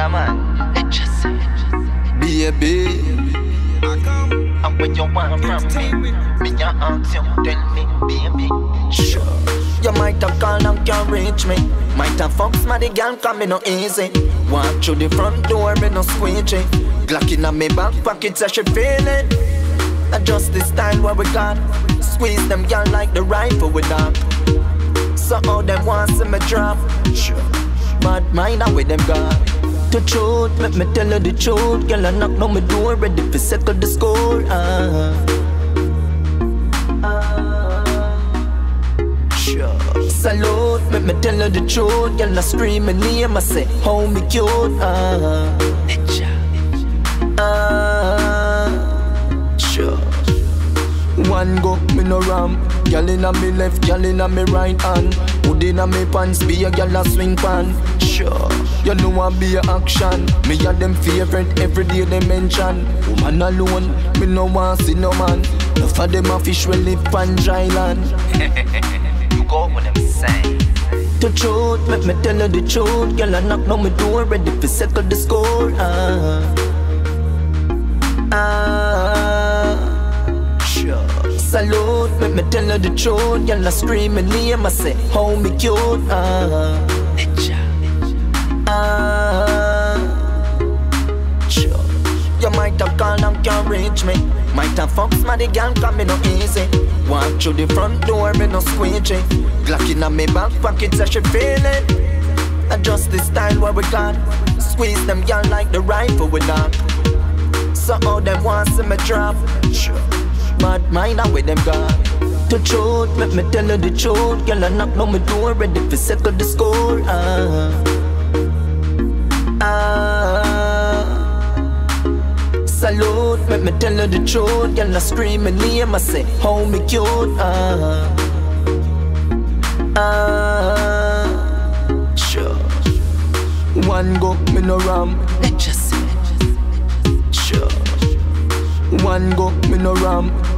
Yeah, man. Say. Baby. And when you want from me, me ya ask you, tell me, baby. Sure. You might have called and can't reach me. Might have fucked my girl, come me no easy. Walk through the front door, me no squeegee. Glock in me back pocket, so she feel it. Adjust the style what we got. Squeeze them girl like the rifle we got. So all them wants in me drop. Sure. But mind out with them got. The truth, let me tell her the truth. Girl, I knock on my door, ready for settle the score. Uh. Sure. Salute, let me tell her the truth. Girl, I scream my name, I say, hold me cute. Uh. Uh. Sure. One go, me no ram. Girl inna me left, girl inna me right hand. Hood inna me pants, be a girl a swing pan. Sure, you know I be a action. Me a them favorite every day they mention. Woman alone, me no want see no man. Enough of them a fish will live on dry land. You go when them say. The truth, let me tell you the truth. Girl, I knock on my door, ready to settle the score. Ah, ah. Salute, let me tell her the truth. Girl, I scream my name, I say, hold me cute. Ah, ah, sure. You might have called and can't reach me. Might have fucked my girl, come me no easy. Walk through the front door, me no squeegee. Glock in me back pocket, so she feel it. Adjust the style what we got. Squeeze them girl like the rifle we got. So all them want see me drop. Sure. Mind out with them got. The truth, let me tell you the truth. Girl, I knock on my door, ready to settle the score. Ah. Ah. Salute, let me tell you the truth. Girl, I scream my name, I say, hold me cute. Ah. Ah. Sure. One go, me no ram. Let just say. Sure. One go, me no ram.